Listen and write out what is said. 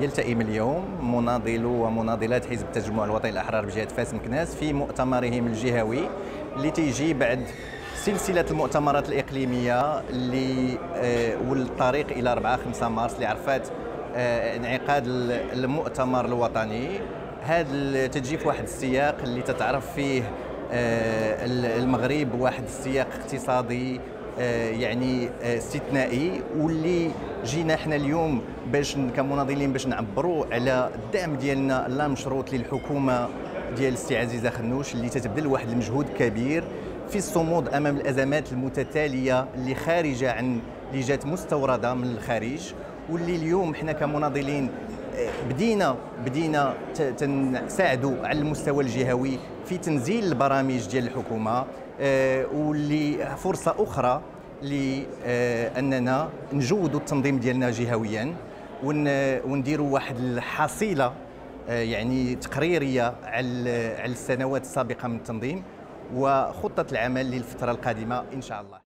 يلتئم اليوم مناضلو ومناضلات حزب التجمع الوطني الاحرار بجهة فاس مكناس في مؤتمرهم الجهوي اللي تيجي بعد سلسلة المؤتمرات الإقليمية اللي والطريق إلى 4 5 مارس اللي عرفت آه، انعقاد المؤتمر الوطني. هذا تجي في واحد السياق اللي تتعرف فيه آه، المغرب واحد السياق اقتصادي يعني آه، استثنائي واللي جينا إحنا اليوم باش كمناضلين باش نعبروا على الدعم ديالنا لا مشروط للحكومة ديال السي عزيزه خنوش اللي تتبذل واحد المجهود كبير في الصمود أمام الأزمات المتتالية اللي خارجة عن اللي جات مستوردة من الخارج واللي اليوم إحنا كمناضلين بدينا بدينا تنساعدوا على المستوى الجهوي في تنزيل البرامج ديال الحكومة آه، واللي فرصة أخرى لأننا نجودوا التنظيم ديالنا جهويا ونديروا واحد الحصيلة آه، يعني تقريرية على السنوات السابقة من التنظيم وخطة العمل للفترة القادمة إن شاء الله.